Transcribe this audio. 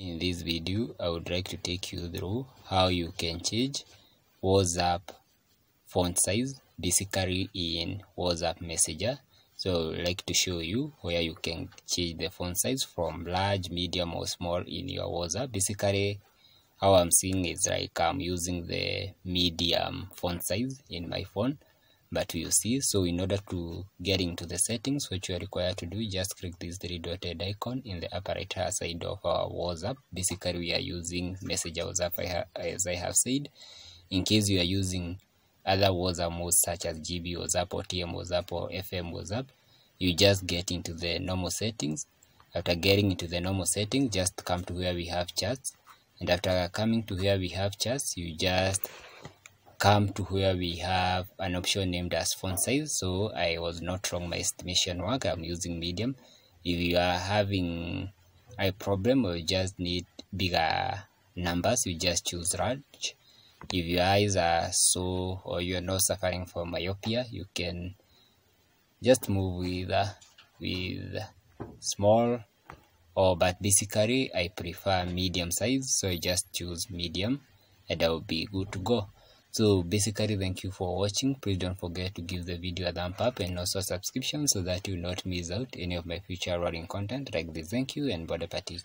In this video, I would like to take you through how you can change WhatsApp font size basically in WhatsApp Messenger. So I'd like to show you where you can change the font size from large, medium or small in your WhatsApp. Basically, how I'm seeing is like I'm using the medium font size in my phone but you see so in order to get into the settings what you are required to do just click this three dotted icon in the upper right hand side of our whatsapp. Basically we are using messenger whatsapp as i have said. In case you are using other whatsapp modes such as gb whatsapp or tm whatsapp or fm whatsapp you just get into the normal settings. After getting into the normal settings just come to where we have chats. And after coming to where we have chats you just come to where we have an option named as font size. So i was not wrong my estimation work i'm using medium. If you are having a problem or you just need bigger numbers you just choose large. If your eyes are so or you're not suffering from myopia you can just move with uh, with small or but basically i prefer medium size. So i just choose medium and i'll be good to go so basically thank you for watching. Please don't forget to give the video a thumb up and also subscription so that you not miss out any of my future rolling content like this. Thank you and bon appetit